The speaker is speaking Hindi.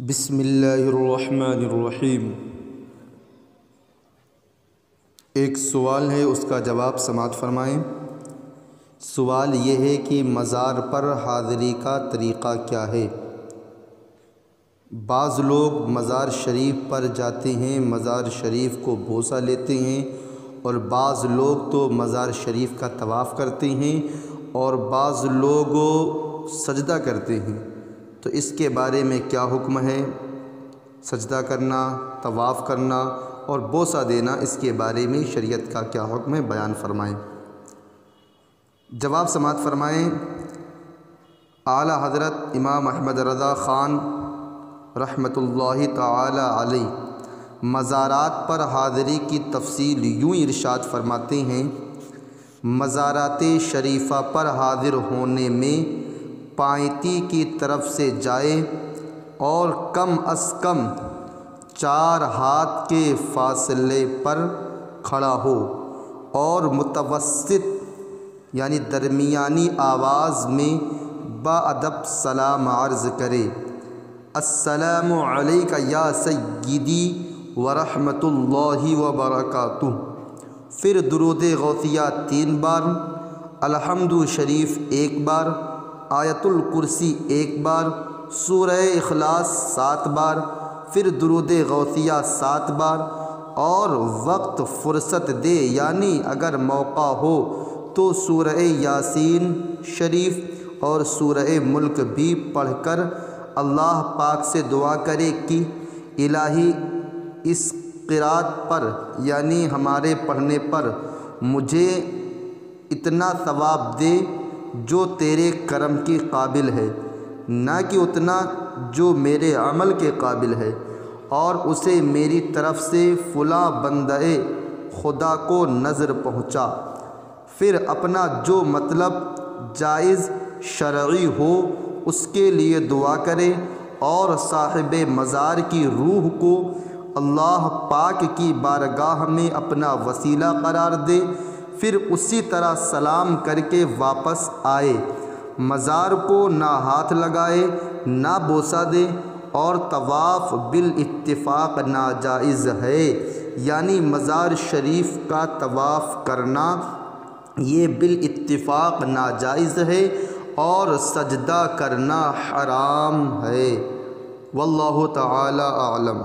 बिसमीम एक सवाल है, उसका जवाब समात फरमाएँ। सवाल ये है कि मज़ार पर हाज़री का तरीक़ा क्या है? बाज़ लोग मज़ार शरीफ पर जाते हैं, मज़ार शरीफ को बोसा लेते हैं, और बाज़ लोग तो मज़ार शरीफ का तवाफ़ करते हैं, और बाज़ लोग सजदा करते हैं। तो इसके बारे में क्या हुक्म है? सजदा करना, तवाफ़ करना और बोसा देना, इसके बारे में शरीयत का क्या हुक्म है? बयान फरमाएँ। जवाब समात फरमाएँ। आला हज़रत इमाम अहमद रज़ा ख़ान रहमतुल्लाहि ताला अलैह मज़ारात पर हाज़री की तफसील यूँ इरशाद फरमाते हैं, मज़ारात शरीफ़ा पर हाज़िर होने में पाइती की तरफ़ से जाए और कम अस कम चार हाथ के फासले पर खड़ा हो और मुतवसत यानी दरमियानी आवाज़ में बाअदब सलाम अर्ज़ करे। अस्सलामु अलैका या सय्यदी व रहमतुल्लाहि व बरकातुहू। फिर दरूद गौसिया तीन बार, अल्हम्दु शरीफ एक बार आयतुल कुर्सी एक बार, सूरह इखलास सात बार, फिर दरूद गौसिया सात बार, और वक्त फ़ुर्सत दे, यानी अगर मौका हो तो सूरह यासीन शरीफ और सूरह मुल्क भी पढ़कर अल्लाह पाक से दुआ करे कि इलाही इस क़रात पर, यानी हमारे पढ़ने पर मुझे इतना सवाब दे जो तेरे करम के काबिल है, ना कि उतना जो मेरे अमल के काबिल है, और उसे मेरी तरफ़ से फ़ुला बंदे खुदा को नज़र पहुँचा। फिर अपना जो मतलब जायज़ शर्ዒ हो, उसके लिए दुआ करे, और साहिब मज़ार की रूह को अल्लाह पाक की बारगाह में अपना वसीला करार दे फिर उसी तरह सलाम करके वापस आए। मज़ार को ना हाथ लगाए, ना बोसा दे और तवाफ़ बिल इत्तिफ़ाक़ नाजायज़ है। यानी मज़ार शरीफ का तवाफ़ करना, ये बिल इत्तिफ़ाक़ नाजायज़ है और सजदा करना हराम है। वल्लाह ताला आलम।